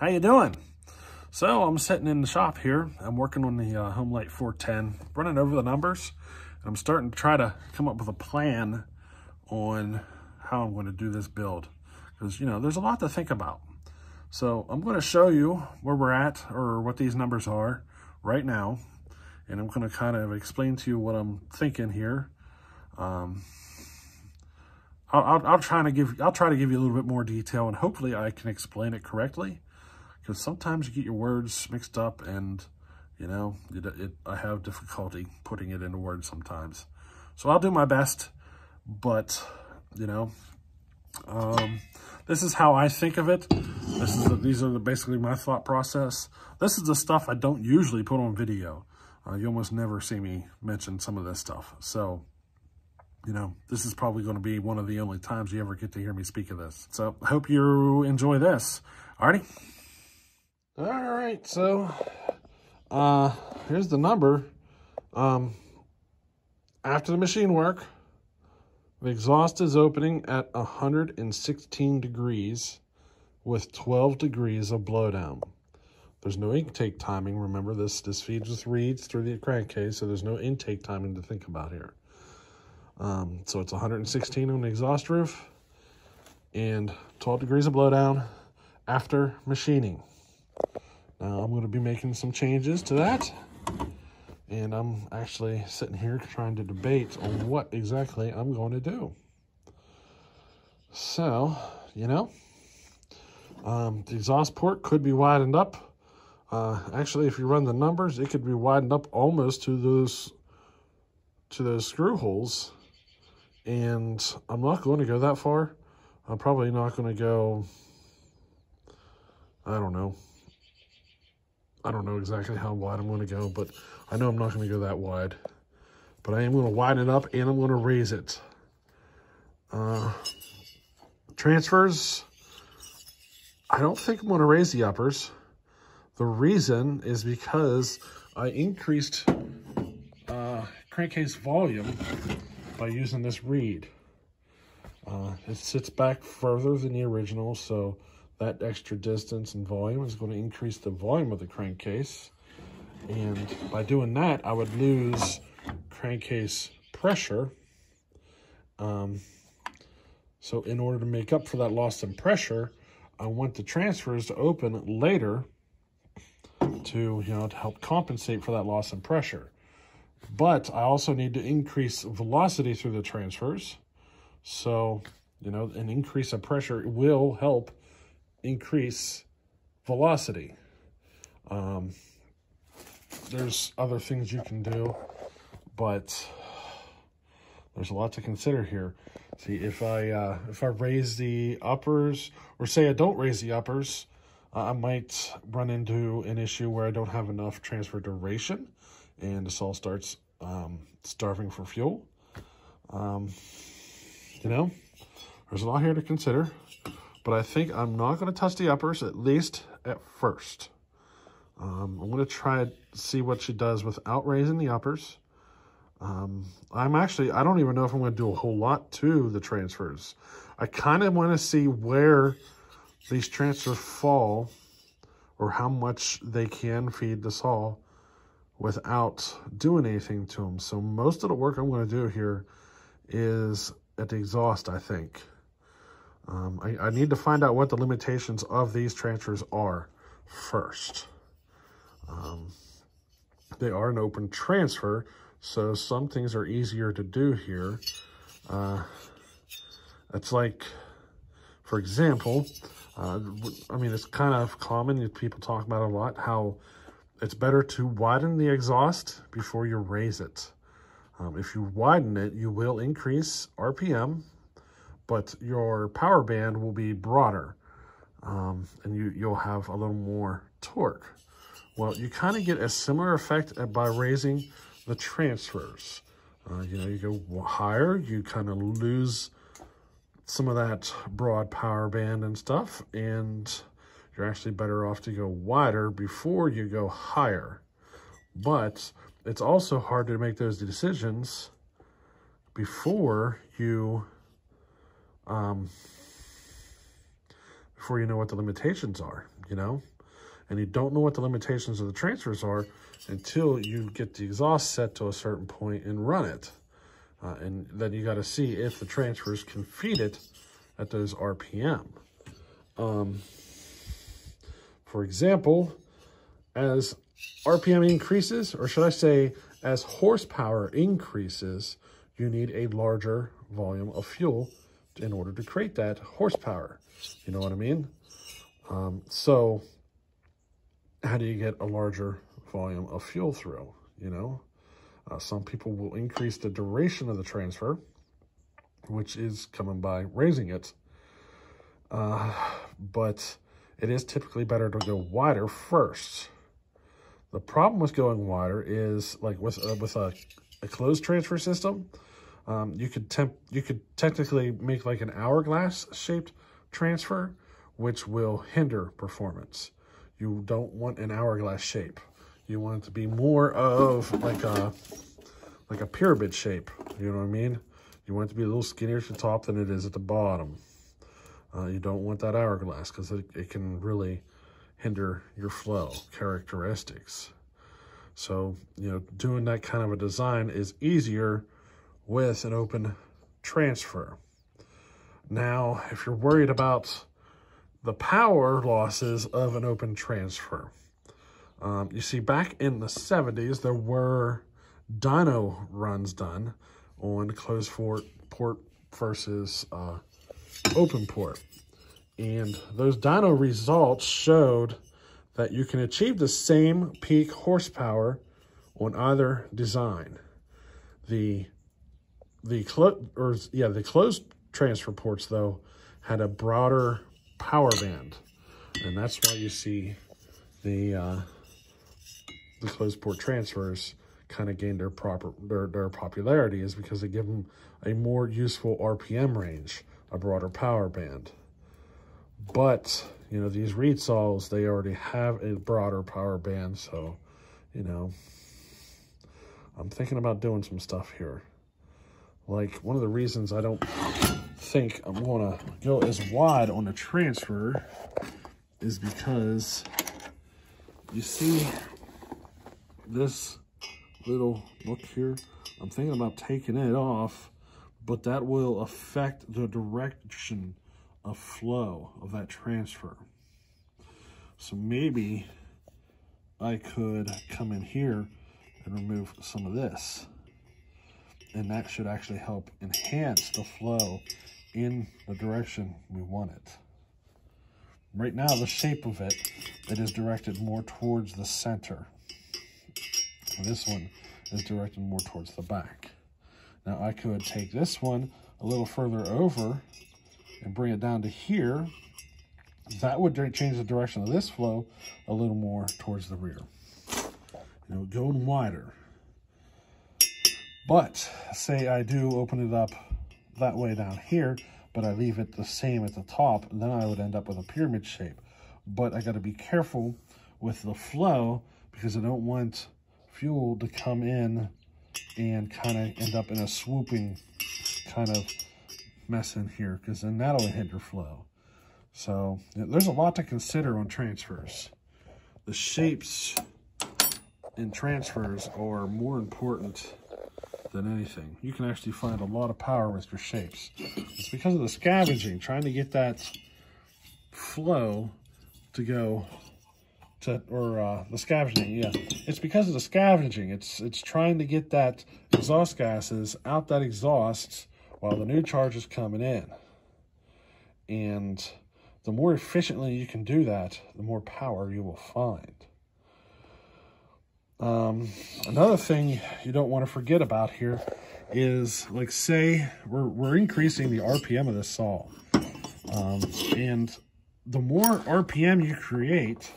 How you doing? So I'm sitting in the shop here. I'm working on the uh, Homelite 410, running over the numbers. And I'm starting to try to come up with a plan on how I'm going to do this build. Because, you know, there's a lot to think about. So I'm going to show you where we're at or what these numbers are right now. And I'm going to kind of explain to you what I'm thinking here. Um, I'll, I'll, I'll, try to give I'll try to give you a little bit more detail and hopefully I can explain it correctly because sometimes you get your words mixed up and you know it, it, I have difficulty putting it into words sometimes so I'll do my best but you know um, this is how I think of it this is the, these are the, basically my thought process this is the stuff I don't usually put on video uh, you almost never see me mention some of this stuff so you know, this is probably going to be one of the only times you ever get to hear me speak of this. So I hope you enjoy this. Alrighty. All right. So, uh, here's the number. Um, after the machine work, the exhaust is opening at 116 degrees with 12 degrees of blowdown. There's no intake timing. Remember, this, this feeds with reeds through the crankcase, so there's no intake timing to think about here. Um, so it's 116 on the exhaust roof and 12 degrees of blowdown after machining. Now I'm going to be making some changes to that. And I'm actually sitting here trying to debate on what exactly I'm going to do. So, you know, um, the exhaust port could be widened up. Uh, actually, if you run the numbers, it could be widened up almost to those to those screw holes and I'm not going to go that far. I'm probably not going to go, I don't know. I don't know exactly how wide I'm going to go, but I know I'm not going to go that wide. But I am going to widen it up and I'm going to raise it. Uh, transfers, I don't think I'm going to raise the uppers. The reason is because I increased uh, crankcase volume by using this reed. Uh, it sits back further than the original, so that extra distance and volume is going to increase the volume of the crankcase. And by doing that, I would lose crankcase pressure. Um, so in order to make up for that loss in pressure, I want the transfers to open later to, you know, to help compensate for that loss in pressure. But I also need to increase velocity through the transfers. So, you know, an increase of pressure will help increase velocity. Um, there's other things you can do, but there's a lot to consider here. See, if I uh, if I raise the uppers, or say I don't raise the uppers, I might run into an issue where I don't have enough transfer duration and the saw starts um, starving for fuel. Um, you know, there's a lot here to consider, but I think I'm not going to touch the uppers, at least at first. Um, I'm going to try to see what she does without raising the uppers. Um, I'm actually, I don't even know if I'm going to do a whole lot to the transfers. I kind of want to see where these transfers fall or how much they can feed the saw without doing anything to them. So most of the work I'm going to do here is at the exhaust, I think. Um, I, I, need to find out what the limitations of these transfers are first. Um, they are an open transfer, so some things are easier to do here. Uh, it's like, for example, uh, I mean, it's kind of common, people talk about a lot, how it's better to widen the exhaust before you raise it. Um, if you widen it, you will increase RPM, but your power band will be broader um, and you, you'll have a little more torque. Well, you kind of get a similar effect by raising the transfers. Uh, you know, you go higher, you kind of lose some of that broad power band and stuff, and you're actually better off to go wider before you go higher. But it's also hard to make those decisions before you um, before you know what the limitations are, you know? And you don't know what the limitations of the transfers are until you get the exhaust set to a certain point and run it. Uh, and then you got to see if the transfers can feed it at those RPM. Um, for example, as RPM increases, or should I say, as horsepower increases, you need a larger volume of fuel in order to create that horsepower. You know what I mean? Um, so how do you get a larger volume of fuel through, you know? Uh, some people will increase the duration of the transfer, which is coming by raising it. Uh, but it is typically better to go wider first. The problem with going wider is like with uh, with a, a closed transfer system, um, you could temp you could technically make like an hourglass shaped transfer, which will hinder performance. You don't want an hourglass shape. You want it to be more of like a like a pyramid shape. You know what I mean? You want it to be a little skinnier at the top than it is at the bottom. Uh, you don't want that hourglass because it, it can really hinder your flow characteristics. So, you know, doing that kind of a design is easier with an open transfer. Now, if you're worried about the power losses of an open transfer, um, you see back in the 70s, there were dyno runs done on closed port, port versus uh, open port. And those dyno results showed that you can achieve the same peak horsepower on either design. The the or yeah, the closed transfer ports though had a broader power band. And that's why you see the uh, the closed port transfers kind of gain their proper their, their popularity is because they give them a more useful RPM range, a broader power band. But, you know, these reed saws, they already have a broader power band. So, you know, I'm thinking about doing some stuff here. Like, one of the reasons I don't think I'm going to go as wide on the transfer is because you see this little look here i'm thinking about taking it off but that will affect the direction of flow of that transfer. So maybe I could come in here and remove some of this. And that should actually help enhance the flow in the direction we want it. Right now, the shape of it, it is directed more towards the center. This one is directed more towards the back. Now I could take this one a little further over and bring it down to here, that would change the direction of this flow a little more towards the rear. You know, going wider. But say I do open it up that way down here, but I leave it the same at the top, then I would end up with a pyramid shape. But I got to be careful with the flow because I don't want fuel to come in and kind of end up in a swooping kind of mess in here because then that'll hinder flow. So there's a lot to consider on transfers. The shapes in transfers are more important than anything. You can actually find a lot of power with your shapes. It's because of the scavenging, trying to get that flow to go to, or uh, the scavenging, yeah. It's because of the scavenging. It's, it's trying to get that exhaust gases out that exhaust while the new charge is coming in. And the more efficiently you can do that, the more power you will find. Um, another thing you don't want to forget about here is, like, say we're, we're increasing the RPM of this saw. Um, and the more RPM you create,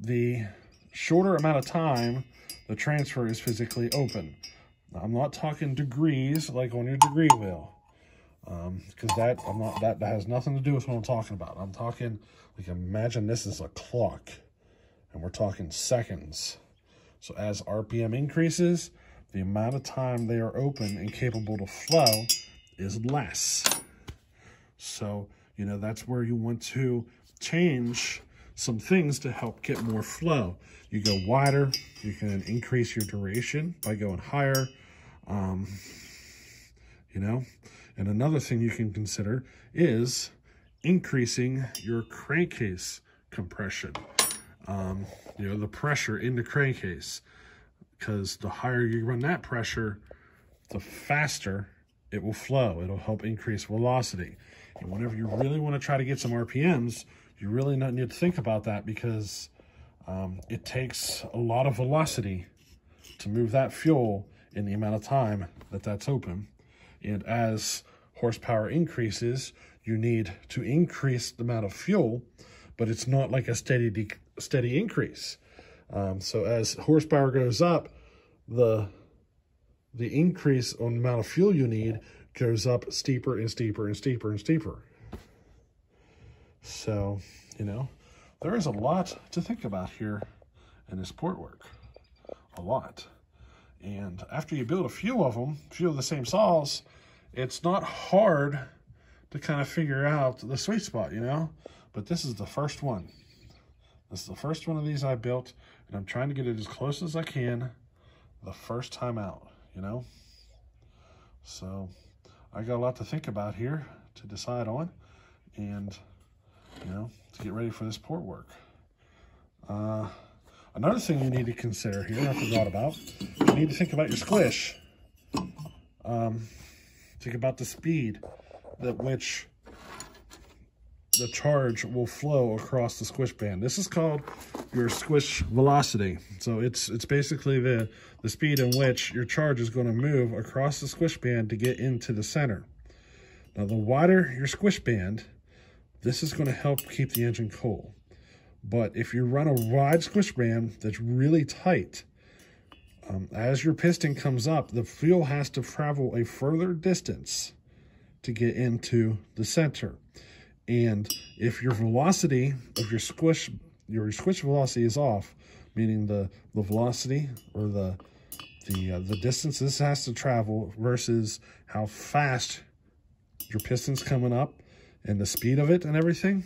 the shorter amount of time the transfer is physically open. I'm not talking degrees like on your degree wheel. Um, because that I'm not that, that has nothing to do with what I'm talking about. I'm talking like imagine this is a clock and we're talking seconds. So as RPM increases, the amount of time they are open and capable to flow is less. So You know, that's where you want to change some things to help get more flow. You go wider, you can increase your duration by going higher, um, you know. And another thing you can consider is increasing your crankcase compression. Um, you know, the pressure in the crankcase. Because the higher you run that pressure, the faster it will flow. It'll help increase velocity. And whenever you really want to try to get some RPMs, you really not need to think about that because um, it takes a lot of velocity to move that fuel in the amount of time that that's open. And as horsepower increases, you need to increase the amount of fuel, but it's not like a steady steady increase. Um, so as horsepower goes up, the the increase on the amount of fuel you need goes up steeper and steeper and steeper and steeper. So, you know, there is a lot to think about here in this port work. A lot. And after you build a few of them, a few of the same saws, it's not hard to kind of figure out the sweet spot, you know? But this is the first one. This is the first one of these I built, and I'm trying to get it as close as I can the first time out, you know? So I got a lot to think about here to decide on. And you know, to get ready for this port work. Uh, another thing you need to consider here, I forgot about, you need to think about your squish. Um, think about the speed at which the charge will flow across the squish band. This is called your squish velocity. So it's it's basically the, the speed in which your charge is going to move across the squish band to get into the center. Now, the wider your squish band, this is going to help keep the engine cool. But if you run a wide squish band that's really tight, um, as your piston comes up, the fuel has to travel a further distance to get into the center. And if your velocity of your squish, your squish velocity is off, meaning the, the velocity or the the uh, the distance this has to travel versus how fast your piston's coming up, and the speed of it and everything,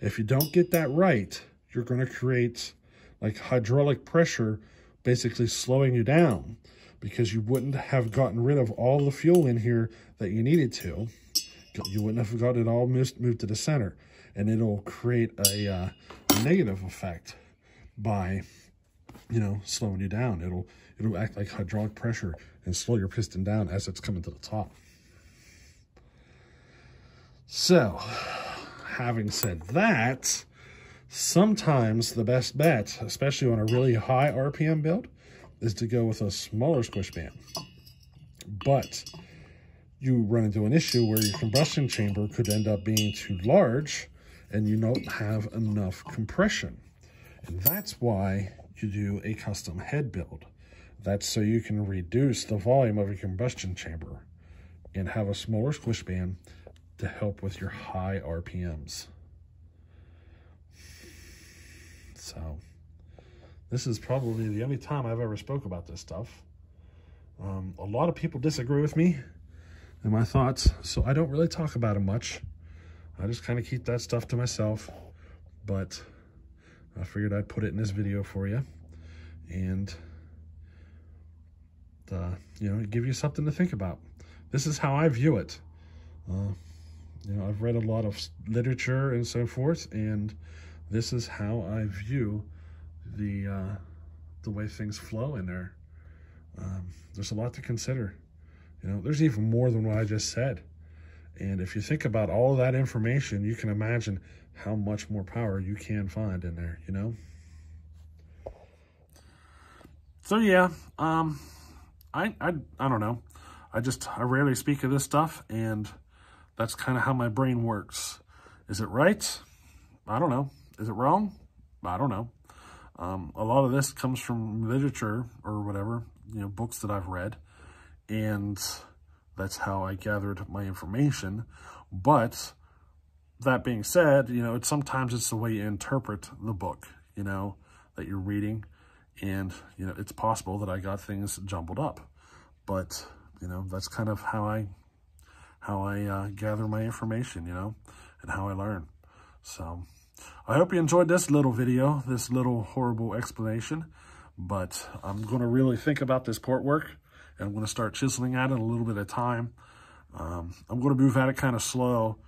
if you don't get that right, you're going to create like hydraulic pressure basically slowing you down because you wouldn't have gotten rid of all the fuel in here that you needed to. You wouldn't have got it all moved, to the center. And it'll create a, uh, negative effect by, you know, slowing you down. It'll, it'll act like hydraulic pressure and slow your piston down as it's coming to the top. So, having said that, sometimes the best bet, especially on a really high RPM build, is to go with a smaller squish band. But you run into an issue where your combustion chamber could end up being too large and you don't have enough compression. And that's why you do a custom head build. That's so you can reduce the volume of your combustion chamber and have a smaller squish band to help with your high RPMs. So this is probably the only time I've ever spoke about this stuff. Um, a lot of people disagree with me and my thoughts, so I don't really talk about it much. I just kind of keep that stuff to myself, but I figured I'd put it in this video for you and, uh, you know, give you something to think about. This is how I view it. Uh, you know, I've read a lot of literature and so forth, and this is how I view the uh, the way things flow in there. Um, there's a lot to consider. You know, there's even more than what I just said. And if you think about all of that information, you can imagine how much more power you can find in there, you know? So yeah, um, I, I, I don't know. I just, I rarely speak of this stuff and that's kind of how my brain works. Is it right? I don't know. Is it wrong? I don't know. Um, a lot of this comes from literature or whatever, you know, books that I've read. And that's how I gathered my information. But that being said, you know, it's sometimes it's the way you interpret the book, you know, that you're reading. And, you know, it's possible that I got things jumbled up. But, you know, that's kind of how I how I uh, gather my information, you know. and how I learn. So I hope you enjoyed this little video, this little horrible explanation, but I'm going to really think about this port work I'm going to start chiseling at it a little bit at a time. Um, I'm going to move at it kind of slow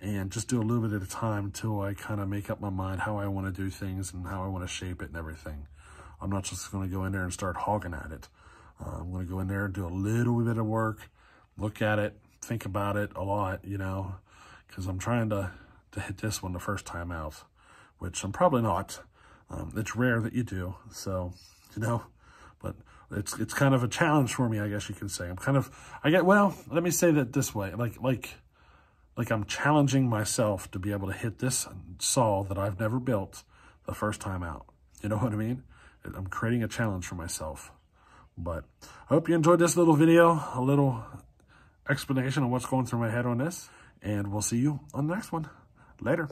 and just do a little bit at a time until I kind of make up my mind how I want to do things and how I want to shape it and everything. I'm not just going to go in there and start hogging at it. Uh, I'm going to go in there and do a little bit of work, look at it, think about it a lot, you know, because I'm trying to, to hit this one the first time out, which I'm probably not. Um, it's rare that you do, so, you know, but it's it's kind of a challenge for me, I guess you can say. I'm kind of, I get, well, let me say that this way, like, like, like I'm challenging myself to be able to hit this saw that I've never built the first time out. You know what I mean? I'm creating a challenge for myself. But I hope you enjoyed this little video, a little explanation of what's going through my head on this. And we'll see you on the next one. Later.